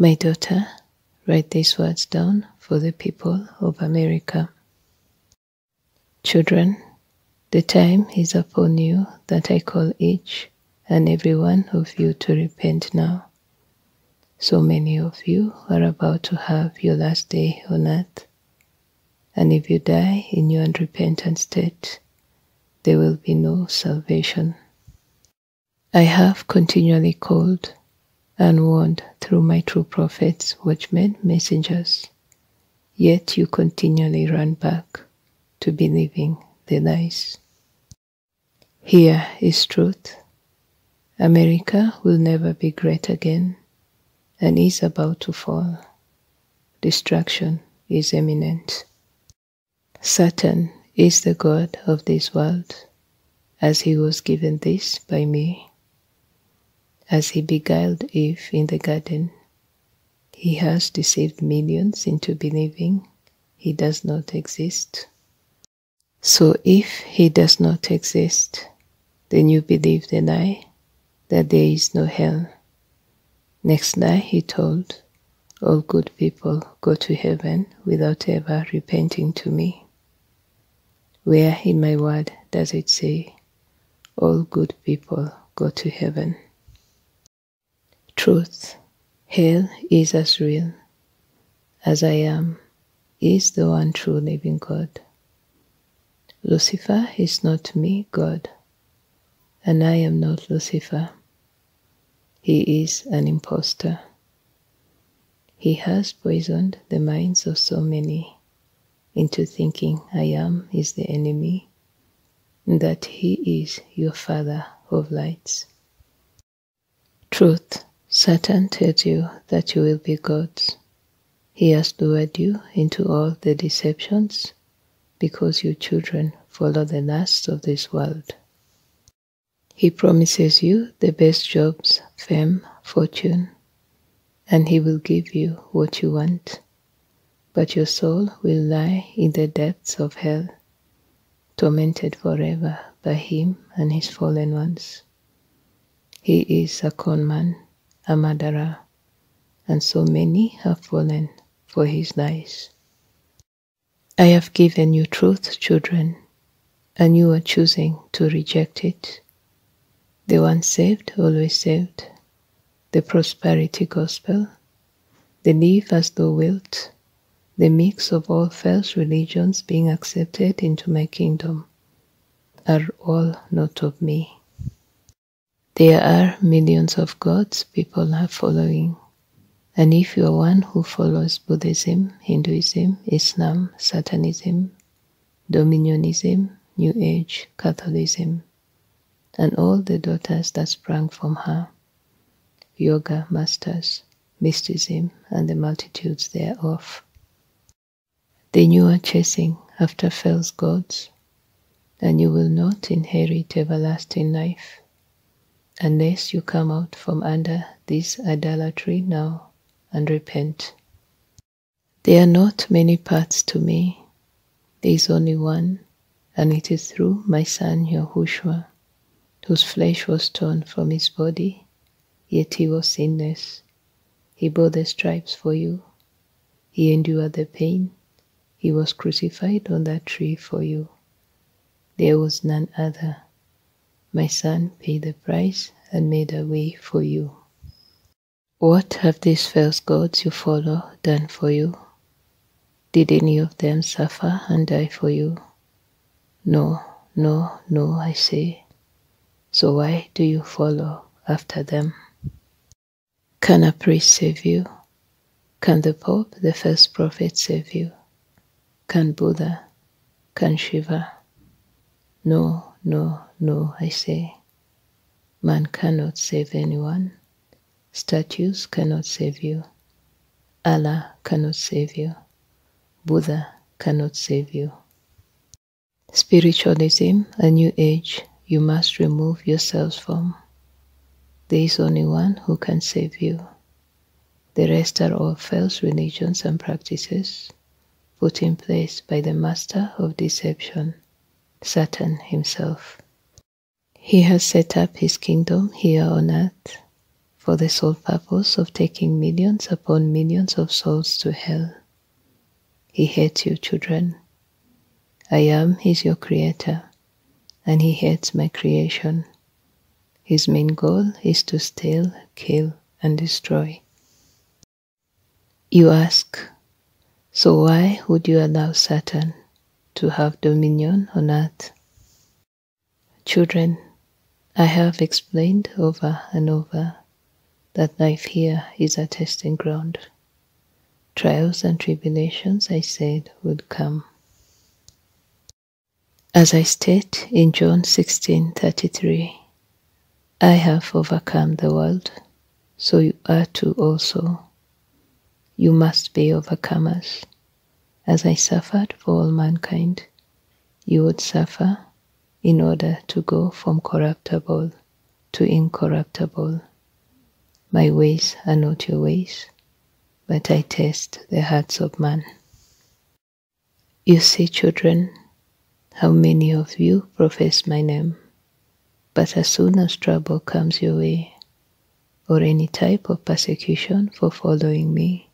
My daughter, write these words down for the people of America. Children, the time is upon you that I call each and every one of you to repent now. So many of you are about to have your last day on earth. And if you die in your unrepentant state, there will be no salvation. I have continually called and warned through my true prophets, watchmen, messengers, yet you continually run back to believing the lies. Here is truth. America will never be great again and is about to fall. Destruction is imminent. Satan is the God of this world, as he was given this by me. As he beguiled Eve in the garden, he has deceived millions into believing he does not exist. So if he does not exist, then you believe the lie that there is no hell. Next night he told, All good people go to heaven without ever repenting to me. Where in my word does it say, All good people go to heaven? Truth, hell is as real as I am, is the one true living God. Lucifer is not me, God, and I am not Lucifer. He is an impostor. He has poisoned the minds of so many into thinking I am is the enemy, and that he is your father of lights. Truth, Satan tells you that you will be gods. He has lured you into all the deceptions because your children follow the lusts of this world. He promises you the best jobs, fame, fortune, and He will give you what you want. But your soul will lie in the depths of hell, tormented forever by Him and His fallen ones. He is a conman, a murderer, and so many have fallen for His lies. I have given you truth, children, and you are choosing to reject it. The one saved, always saved. The prosperity gospel. The live as thou wilt. The mix of all false religions being accepted into my kingdom are all not of me. There are millions of gods people are following. And if you are one who follows Buddhism, Hinduism, Islam, Satanism, Dominionism, New Age, Catholicism, and all the daughters that sprang from her, yoga masters, mysticism, and the multitudes thereof. Then you are chasing after false gods, and you will not inherit everlasting life unless you come out from under this idolatry now and repent. There are not many paths to me. There is only one, and it is through my son Yahushua whose flesh was torn from his body, yet he was sinless. He bore the stripes for you. He endured the pain. He was crucified on that tree for you. There was none other. My son paid the price and made a way for you. What have these false gods you follow done for you? Did any of them suffer and die for you? No, no, no, I say. So why do you follow after them? Can a priest save you? Can the Pope, the first prophet, save you? Can Buddha? Can Shiva? No, no, no, I say. Man cannot save anyone. Statues cannot save you. Allah cannot save you. Buddha cannot save you. Spiritualism, a new age, you must remove yourselves from. There is only one who can save you. The rest are all false religions and practices put in place by the master of deception, Satan himself. He has set up his kingdom here on earth for the sole purpose of taking millions upon millions of souls to hell. He hates you, children. I am is your creator, and he hates my creation. His main goal is to steal, kill, and destroy. You ask, so why would you allow Satan to have dominion on earth? Children, I have explained over and over that life here is a testing ground. Trials and tribulations, I said, would come. As I state in John 16:33, I have overcome the world, so you are to also. You must be overcomers. As I suffered for all mankind, you would suffer in order to go from corruptible to incorruptible. My ways are not your ways, but I test the hearts of man. You see, children, how many of you profess my name but as soon as trouble comes your way, or any type of persecution for following me,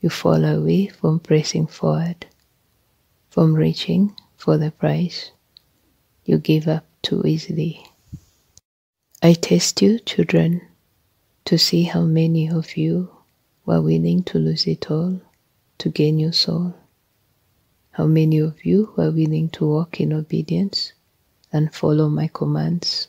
you fall away from pressing forward, from reaching for the prize. You give up too easily. I test you, children, to see how many of you were willing to lose it all to gain your soul. How many of you were willing to walk in obedience and follow my commands.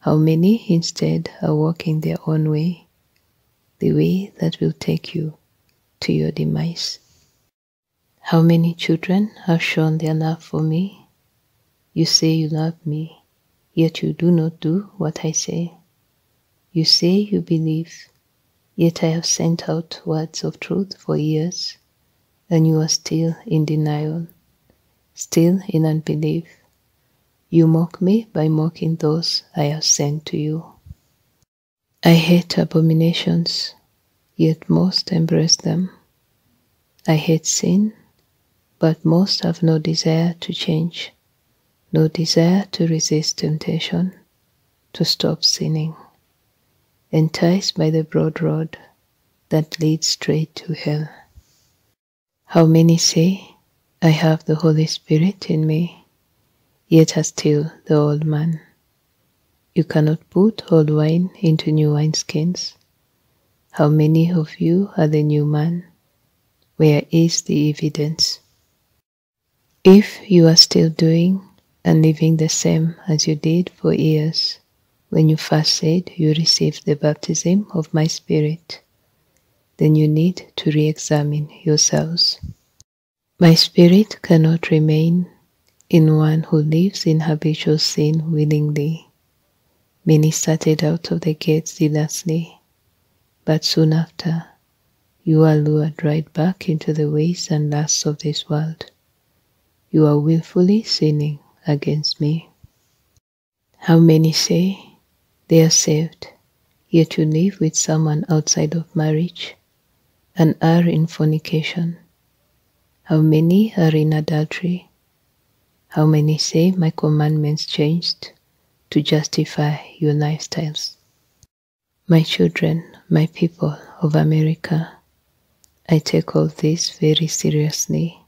How many instead are walking their own way, the way that will take you to your demise? How many children have shown their love for me? You say you love me, yet you do not do what I say. You say you believe, yet I have sent out words of truth for years, and you are still in denial, still in unbelief you mock me by mocking those I have sent to you. I hate abominations, yet most embrace them. I hate sin, but most have no desire to change, no desire to resist temptation, to stop sinning. Enticed by the broad road that leads straight to hell. How many say, I have the Holy Spirit in me? yet are still the old man. You cannot put old wine into new wineskins. How many of you are the new man? Where is the evidence? If you are still doing and living the same as you did for years when you first said you received the baptism of my spirit, then you need to re examine yourselves. My spirit cannot remain in one who lives in habitual sin willingly. Many started out of the gate zealously, but soon after, you are lured right back into the ways and lusts of this world. You are willfully sinning against me. How many say they are saved, yet you live with someone outside of marriage and are in fornication? How many are in adultery? How many say my commandments changed to justify your lifestyles? My children, my people of America, I take all this very seriously,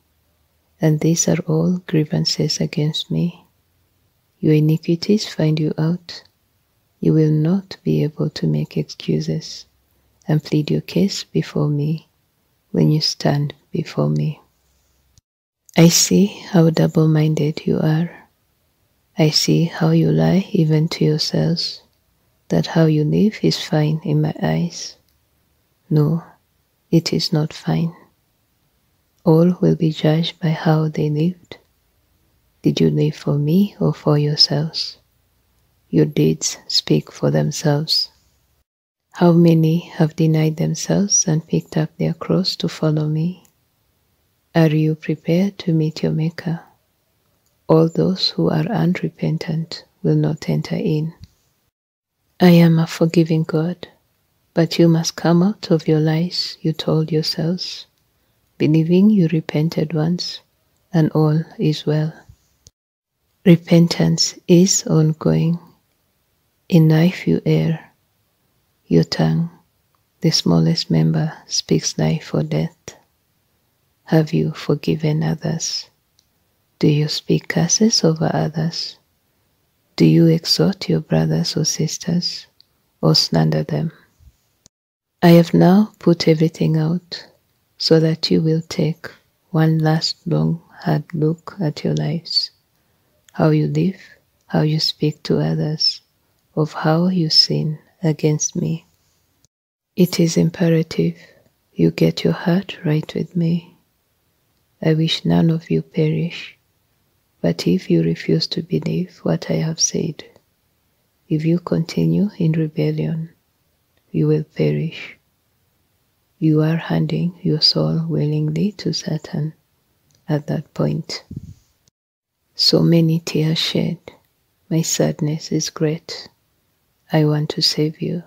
and these are all grievances against me. Your iniquities find you out. You will not be able to make excuses and plead your case before me when you stand before me. I see how double minded you are. I see how you lie even to yourselves, that how you live is fine in my eyes. No, it is not fine. All will be judged by how they lived. Did you live for me or for yourselves? Your deeds speak for themselves. How many have denied themselves and picked up their cross to follow me? Are you prepared to meet your Maker? All those who are unrepentant will not enter in. I am a forgiving God, but you must come out of your lies you told yourselves, believing you repented once and all is well. Repentance is ongoing. In life you err. Your tongue, the smallest member, speaks life or death. Have you forgiven others? Do you speak curses over others? Do you exhort your brothers or sisters or slander them? I have now put everything out so that you will take one last long hard look at your lives, how you live, how you speak to others, of how you sin against me. It is imperative you get your heart right with me. I wish none of you perish, but if you refuse to believe what I have said, if you continue in rebellion, you will perish. You are handing your soul willingly to Satan at that point. So many tears shed. My sadness is great. I want to save you.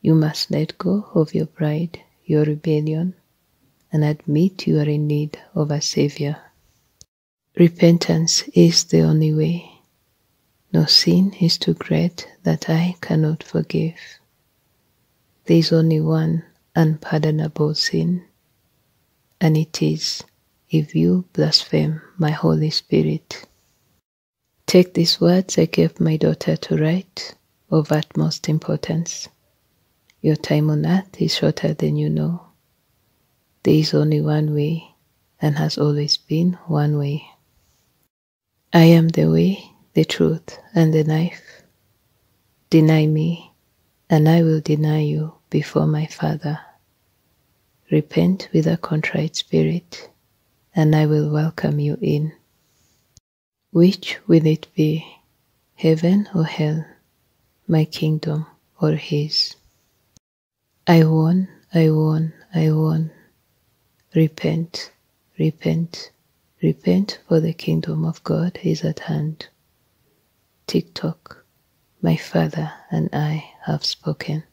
You must let go of your pride, your rebellion, and admit you are in need of a Savior. Repentance is the only way. No sin is too great that I cannot forgive. There is only one unpardonable sin, and it is if you blaspheme my Holy Spirit. Take these words I gave my daughter to write of utmost importance. Your time on earth is shorter than you know. There is only one way and has always been one way. I am the way, the truth, and the life. Deny me, and I will deny you before my Father. Repent with a contrite spirit, and I will welcome you in. Which will it be, heaven or hell, my kingdom or his? I won, I won, I won. Repent, repent, repent, for the kingdom of God is at hand. TikTok, my Father and I have spoken.